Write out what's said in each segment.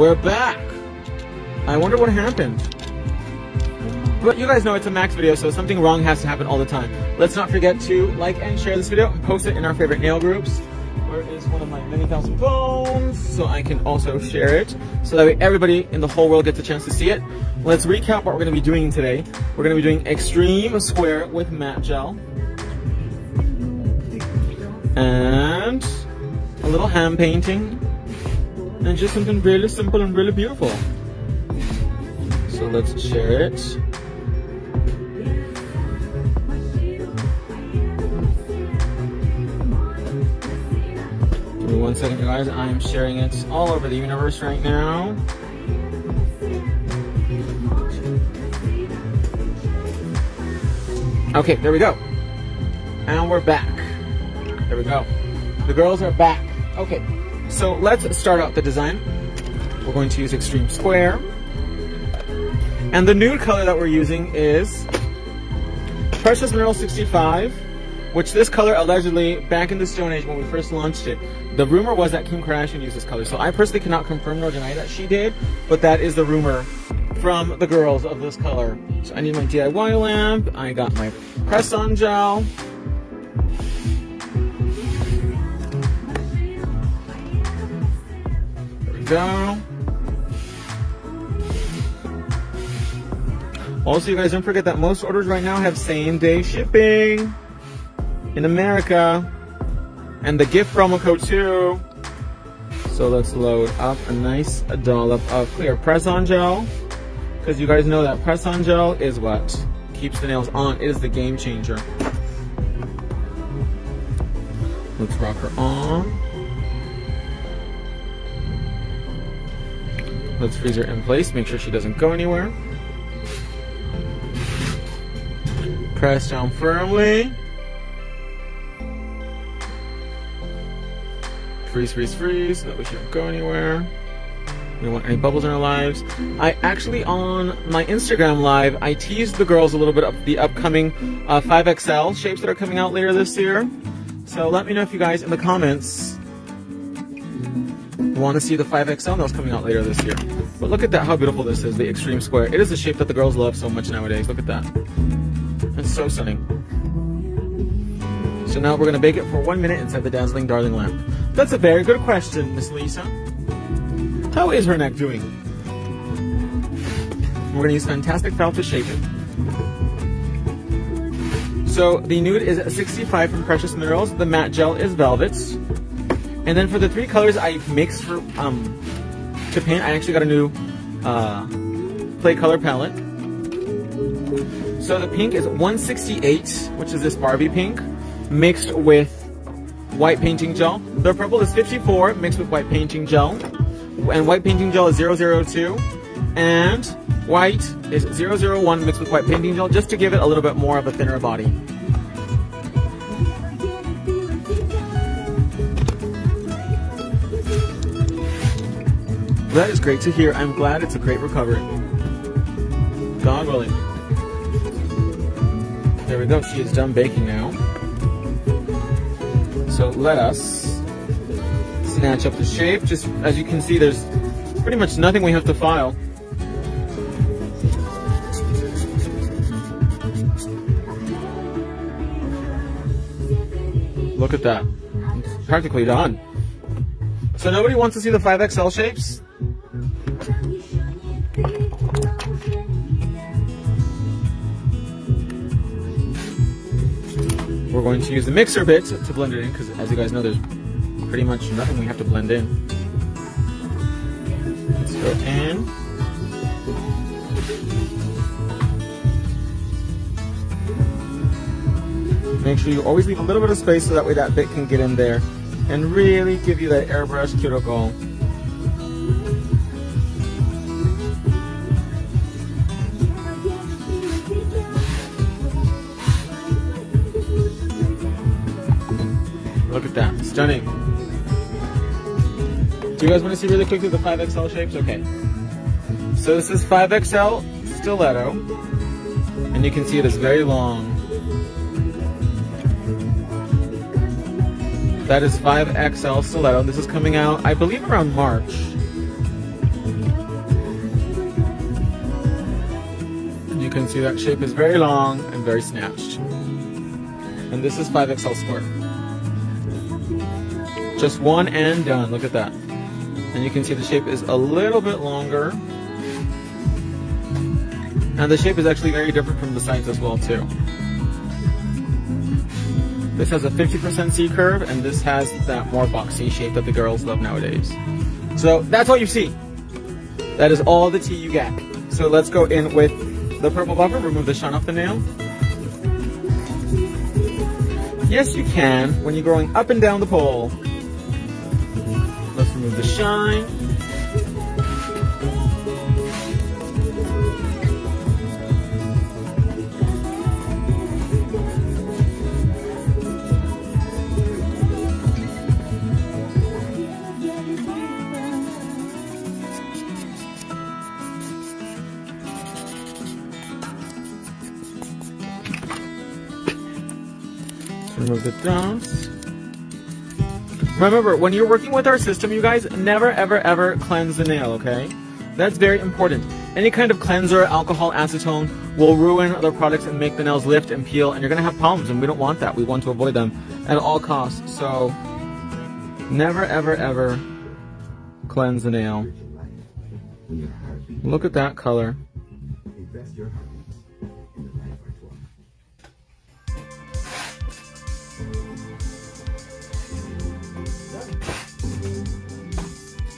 We're back. I wonder what happened. But you guys know it's a Max video, so something wrong has to happen all the time. Let's not forget to like and share this video and post it in our favorite nail groups. Where is one of my many thousand phones? So I can also share it. So that way everybody in the whole world gets a chance to see it. Let's recap what we're gonna be doing today. We're gonna be doing extreme square with matte gel. And a little hand painting. And just something really simple and really beautiful. So let's share it. Give me one second, guys. I am sharing it all over the universe right now. Okay, there we go. And we're back. There we go. The girls are back. Okay, so let's start out the design. We're going to use Extreme Square. And the nude color that we're using is Precious Mineral 65, which this color allegedly, back in the Stone Age when we first launched it, the rumor was that Kim Kardashian used this color. So I personally cannot confirm nor deny that she did, but that is the rumor from the girls of this color. So I need my DIY lamp. I got my press-on gel. Go. Also, you guys don't forget that most orders right now have same day shipping in America. And the gift promo code too. So let's load up a nice dollop of clear press-on gel. Because you guys know that press-on gel is what keeps the nails on. It is the game changer. Let's rock her on. Let's freeze her in place. Make sure she doesn't go anywhere. Press down firmly. Freeze, freeze, freeze. so That way she don't go anywhere. We don't want any bubbles in our lives. I actually, on my Instagram live, I teased the girls a little bit of the upcoming uh, 5XL shapes that are coming out later this year. So let me know if you guys in the comments want to see the 5XL nails coming out later this year. But look at that, how beautiful this is, the extreme square. It is a shape that the girls love so much nowadays. Look at that. It's so stunning. So now we're gonna bake it for one minute inside the Dazzling Darling lamp. That's a very good question, Miss Lisa. How is her neck doing? We're gonna use Fantastic Felt to shape it. So the nude is 65 from Precious Minerals. The matte gel is Velvets. And then for the three colors I've mixed for um, to paint, I actually got a new uh, play color palette. So the pink is 168, which is this Barbie pink, mixed with white painting gel. The purple is 54, mixed with white painting gel. And white painting gel is 002. And white is 001 mixed with white painting gel, just to give it a little bit more of a thinner body. That is great to hear. I'm glad it's a great recovery. God willing. There we go. She is done baking now. So let us snatch up the shape. Just as you can see, there's pretty much nothing we have to file. Look at that. It's practically done. So nobody wants to see the 5XL shapes? We're going to use the mixer bit to blend it in because as you guys know, there's pretty much nothing we have to blend in. Let's go in. Make sure you always leave a little bit of space so that way that bit can get in there and really give you that airbrush cuticle. Stunning. Do you guys want to see really quickly the 5XL shapes? Okay. So this is 5XL stiletto. And you can see it is very long. That is 5XL stiletto. This is coming out, I believe, around March. And you can see that shape is very long and very snatched. And this is 5XL square. Just one and done, look at that. And you can see the shape is a little bit longer. And the shape is actually very different from the sides as well too. This has a 50% C curve and this has that more boxy shape that the girls love nowadays. So that's all you see. That is all the tea you get. So let's go in with the purple buffer, remove the shine off the nail. Yes, you can when you're going up and down the pole. Let's remove the shine. remove the dust. Remember, when you're working with our system, you guys never, ever, ever cleanse the nail, okay? That's very important. Any kind of cleanser, alcohol, acetone will ruin the products and make the nails lift and peel, and you're gonna have problems, and we don't want that. We want to avoid them at all costs. So, never, ever, ever cleanse the nail. Look at that color.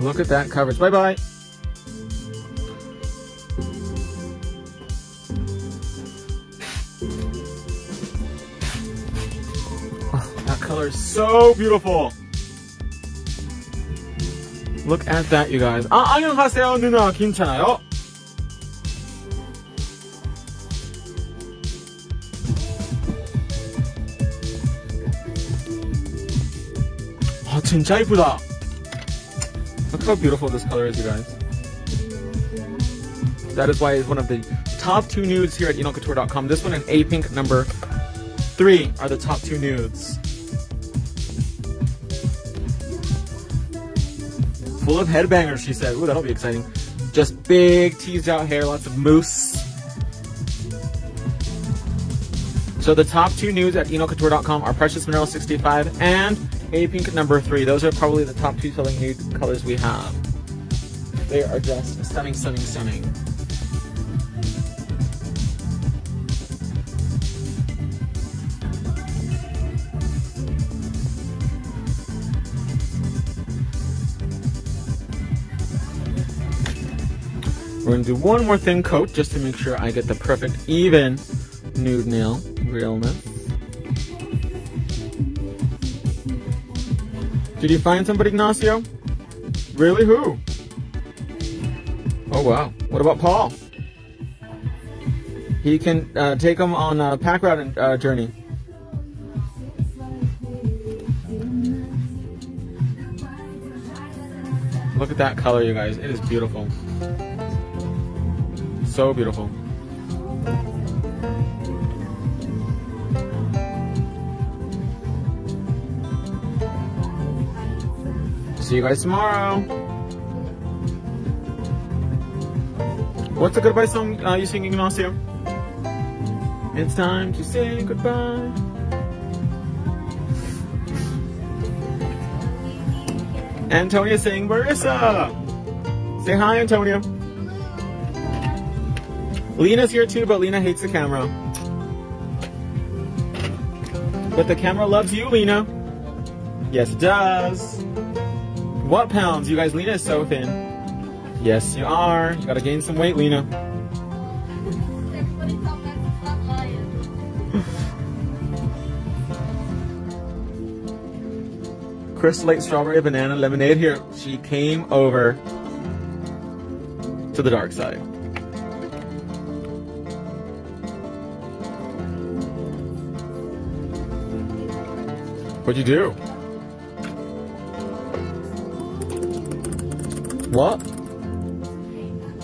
Look at that coverage. Bye-bye. Oh, that color is so beautiful. Look at that, you guys. 아, 안녕하세요, 누나. 괜찮아요? 아, 진짜 이쁘다. How beautiful this color is, you guys. That is why it's one of the top two nudes here at enocouture.com. This one and A Pink number three are the top two nudes. Full of headbangers, she said. Ooh, that'll be exciting. Just big teased out hair, lots of mousse. So the top two nudes at enocouture.com are Precious Mineral 65 and a Pink number 3. Those are probably the top two selling nude colors we have. They are just stunning, stunning, stunning. We're gonna do one more thin coat just to make sure I get the perfect even nude nail realness. Did you find somebody, Ignacio? Really? Who? Oh, wow. What about Paul? He can uh, take him on a pack rat uh, journey. Look at that color, you guys. It is beautiful. So beautiful. See you guys tomorrow. What's the goodbye song uh, you singing, Ignacio? It's time to say goodbye. Antonia saying Marissa. Say hi, Antonia. Lena's here too, but Lena hates the camera. But the camera loves you, Lena. Yes, it does. What pounds? You guys, Lena is so thin. Yes, you are. You gotta gain some weight, Lena. Crystal Lake Strawberry Banana Lemonade here. She came over to the dark side. What'd you do? What?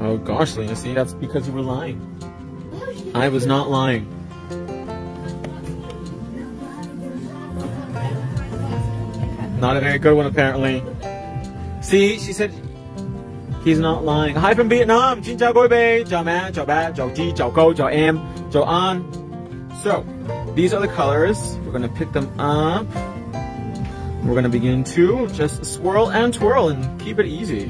Oh gosh, Lena, see, that's because you were lying. I was not lying. Not a very good one, apparently. See, she said He's not lying. Hi from Vietnam. Xin chào quý vị. Chào mẹ, chào ba, chào chị, chào cô, chào em, chào an. So, these are the colors. We're gonna pick them up. We're gonna begin to just swirl and twirl and keep it easy.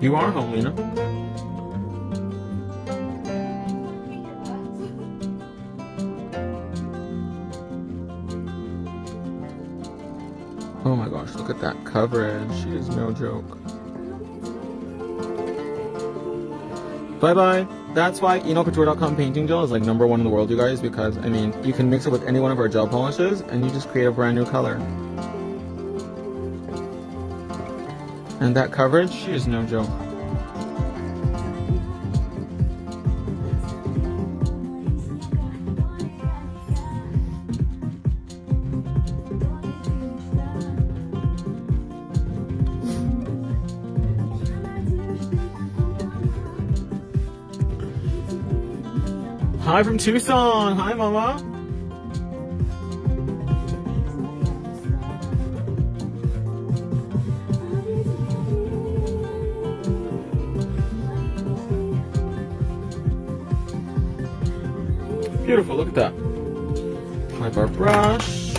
You are home, Lena. Oh my gosh, look at that coverage. She is no joke. Bye bye. That's why EnoCouture.com painting gel is like number one in the world, you guys, because I mean, you can mix it with any one of our gel polishes and you just create a brand new color. And that coverage, is no joke. Hi from Tucson. Hi, Mama. Beautiful, look at that. Wipe our brush.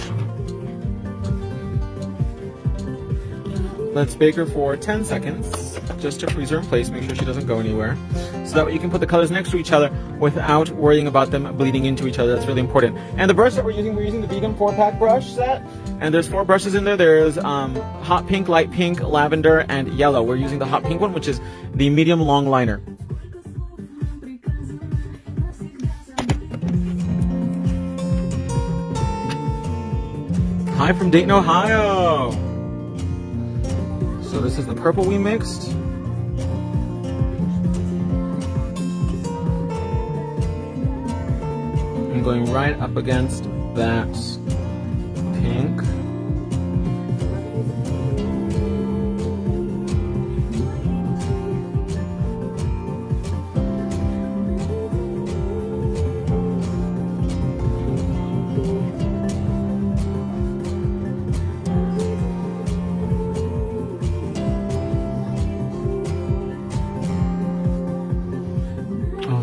Let's bake her for 10 seconds, just to freeze her in place, make sure she doesn't go anywhere. So that way you can put the colors next to each other without worrying about them bleeding into each other. That's really important. And the brush that we're using, we're using the vegan four pack brush set. And there's four brushes in there. There's um, hot pink, light pink, lavender, and yellow. We're using the hot pink one, which is the medium long liner. Hi from Dayton, Ohio. So this is the purple we mixed. I'm going right up against that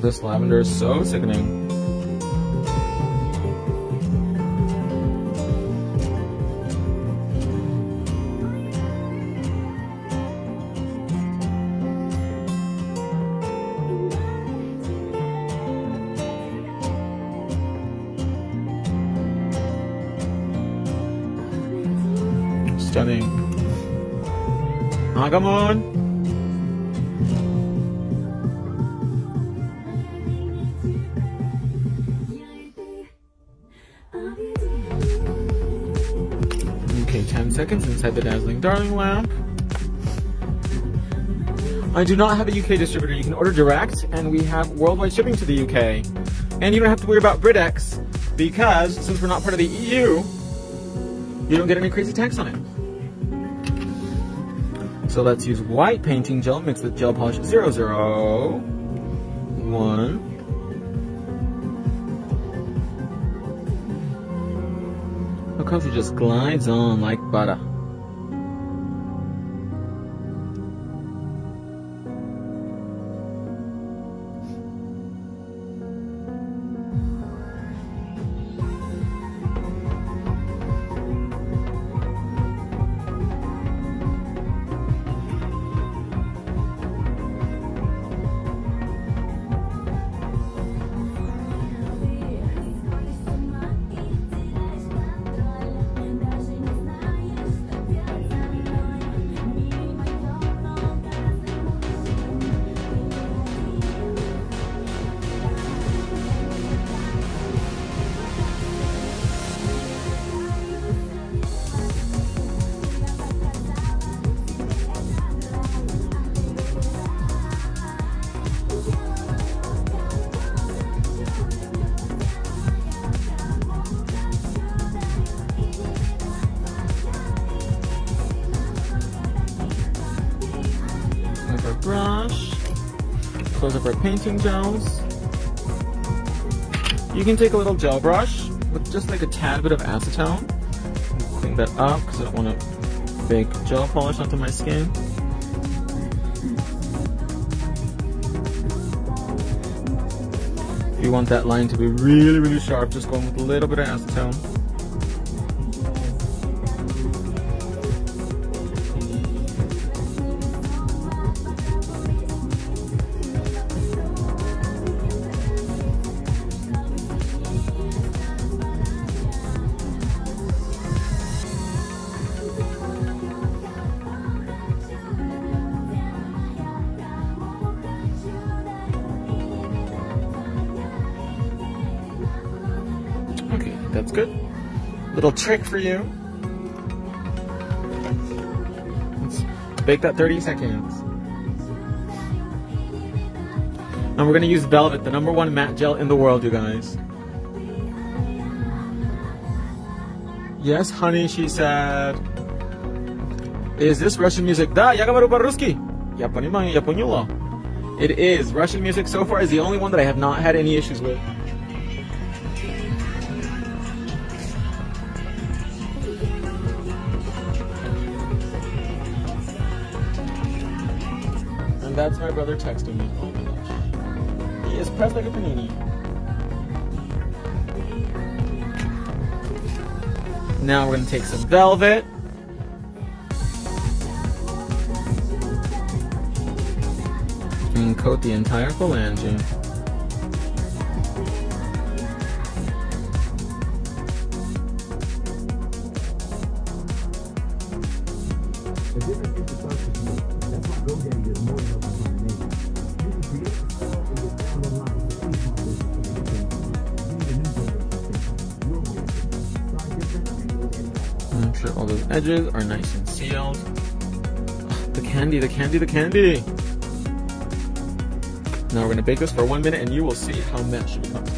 This lavender is so sickening. Stunning. Ah, 10 seconds inside the Dazzling Darling lamp. I do not have a UK distributor. You can order direct, and we have worldwide shipping to the UK. And you don't have to worry about Brexit, because since we're not part of the EU, you don't get any crazy tax on it. So let's use white painting gel mixed with gel polish 001. Look how she just glides on like butter. Close up our painting gels. You can take a little gel brush with just like a tad bit of acetone. Clean that up because I don't want to bake gel polish onto my skin. If you want that line to be really, really sharp, just go in with a little bit of acetone. Little trick for you. Let's bake that 30 seconds. And we're gonna use Velvet, the number one matte gel in the world, you guys. Yes, honey, she said. Is this Russian music? Да, я говорю по-русски. Я понимаю, я поняла. It is. Russian music so far is the only one that I have not had any issues with. That's my brother texting me. Oh my gosh. He is pressed like a panini. Now we're gonna take some velvet. And coat the entire phalange. All those edges are nice and sealed. the candy, the candy, the candy. Now we're gonna bake this for one minute and you will see how matte she becomes.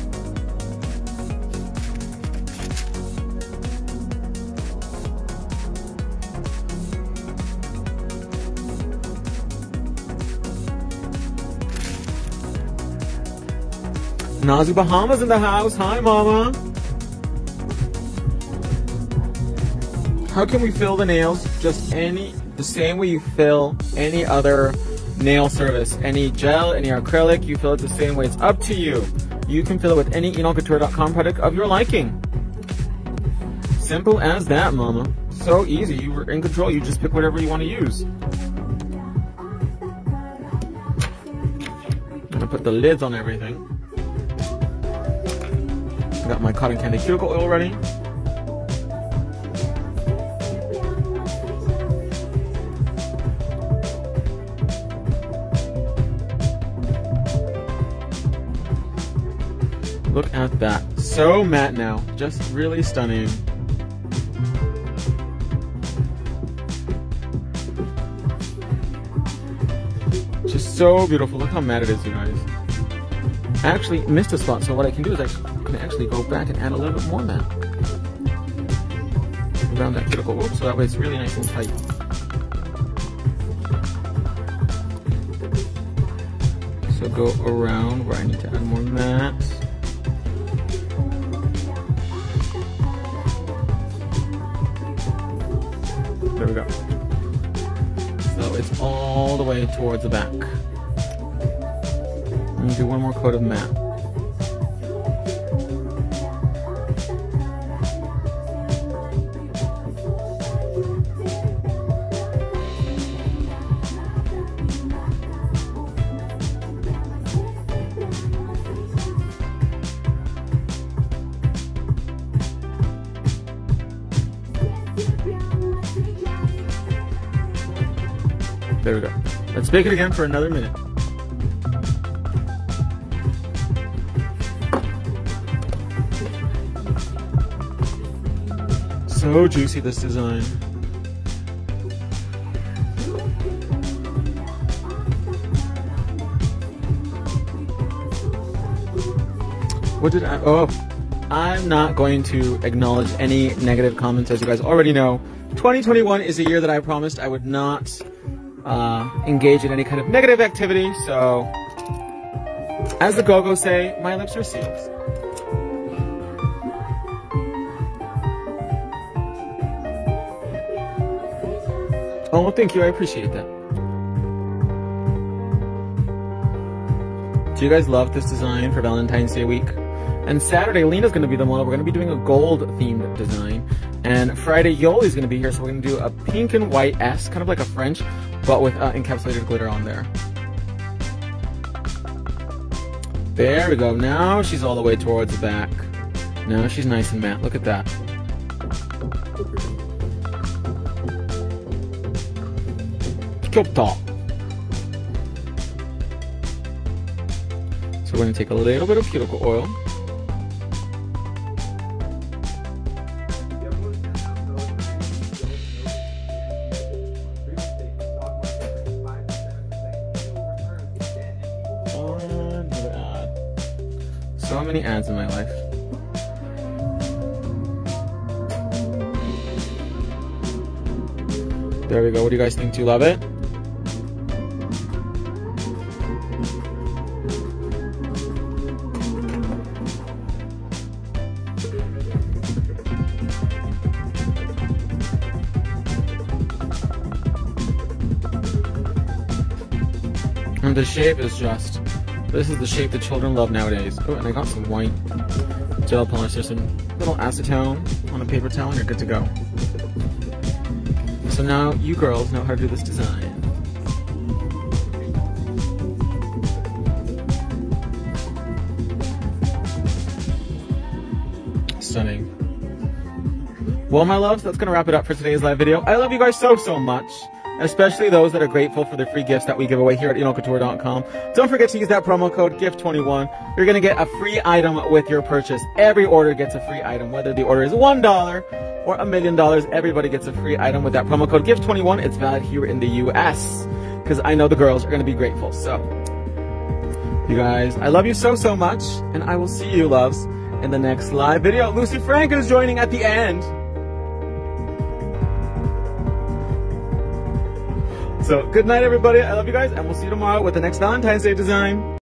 Nassau Bahamas in the house. Hi, Mama. How can we fill the nails? Just any, the same way you fill any other nail service. Any gel, any acrylic, you fill it the same way. It's up to you. You can fill it with any enocouture.com product of your liking. Simple as that, mama. So easy. You were in control. You just pick whatever you want to use. I'm gonna put the lids on everything. I got my cotton candy cuticle oil ready. At that. So matte now. Just really stunning. Just so beautiful. Look how matte it is, you guys. I actually missed a spot, so what I can do is I can actually go back and add a little bit more matte. Around that cuticle, so that way it's really nice and tight. So go around where I need to add more matte. Towards the back. I'm gonna do one more coat of matte. Let's bake it again for another minute. So juicy, this design. What did I, oh, I'm not going to acknowledge any negative comments as you guys already know. 2021 is a year that I promised I would not uh, engage in any kind of negative activity. So, as the Go-Go say, my lips are sealed. Oh, thank you. I appreciate that. Do you guys love this design for Valentine's Day week? And Saturday, Lena's going to be the model. We're going to be doing a gold themed design. And Friday, Yoli's going to be here, so we're going to do a pink and white S, kind of like a French, but with uh, encapsulated glitter on there. There we go. Now she's all the way towards the back. Now she's nice and matte. Look at that. Top. So we're going to take a little bit of cuticle oil. We go. What do you guys think? Do you love it? And the shape is just, this is the shape that children love nowadays. Oh, and I got some white gel polish. There's some little acetone on a paper towel and you're good to go. So now you girls know how to do this design. Stunning. Well, my loves, that's going to wrap it up for today's live video. I love you guys so, so much especially those that are grateful for the free gifts that we give away here at enocouture.com. Don't forget to use that promo code GIFT21. You're going to get a free item with your purchase. Every order gets a free item, whether the order is $1 or a million dollars. Everybody gets a free item with that promo code GIFT21. It's valid here in the US because I know the girls are going to be grateful. So, you guys, I love you so, so much, and I will see you, loves, in the next live video. Lucy Frank is joining at the end. So good night, everybody. I love you guys, and we'll see you tomorrow with the next Valentine's Day design.